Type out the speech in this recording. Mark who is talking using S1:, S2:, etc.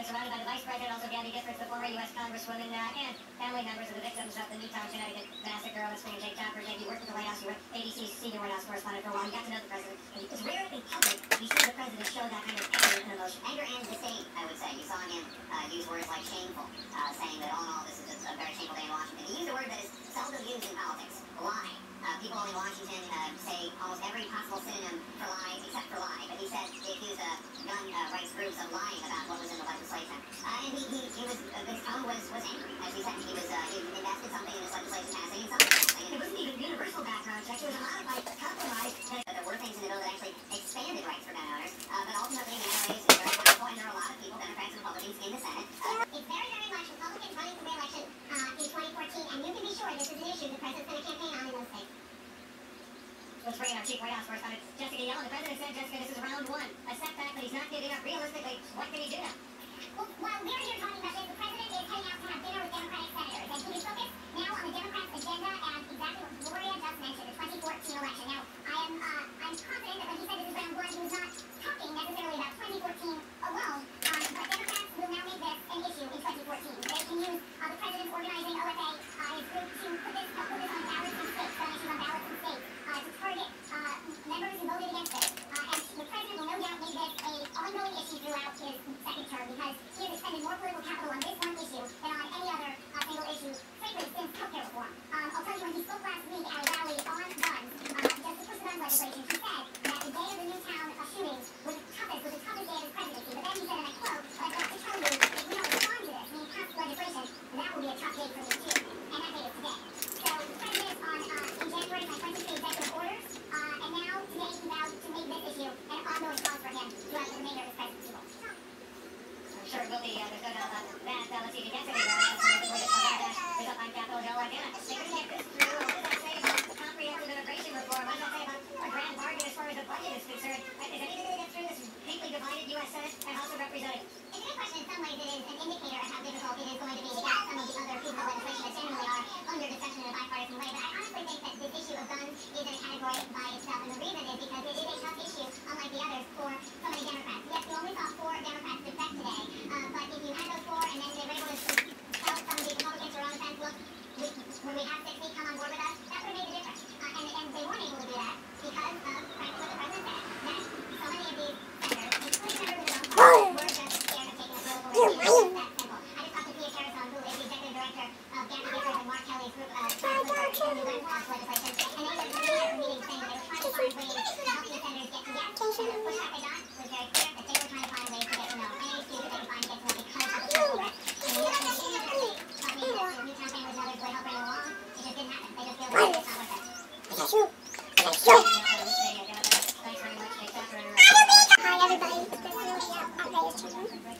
S1: and surrounded by the Vice President, also Gabby Giffords, the former U.S. Congresswoman, uh, and family members of the victims of the Newtown, Connecticut massacre. Let's bring Jake Tapper. Jake, you worked at the White House. You were ABC's senior White House correspondent for a while. You got to know the President. It was rare in public you see the President show that kind of anger and emotion.
S2: Anger and disdain, I would say. You saw him uh, use words like shameful, uh, saying that all in all, this is a, a very shameful day in Washington. He used a word that is seldom used in politics. Lie. Uh, people in Washington uh, say almost every possible synonym for lies except for lie. But he said they accused uh, gun uh, rights groups of lying about what was in the legislation. Uh, and he, he, he was, uh, his was, was angry. As he said, he was, uh, he invested something in this legislation passing, and something
S1: Let's bring chief White House correspondent, Jessica Yellin. The president said, Jessica, this is round one. A setback but he's not giving up realistically. What can he do now?
S3: Well, while we're here talking about this, the president is heading out to have dinner with Democratic senators, and he is focused now on the Democrats' agenda.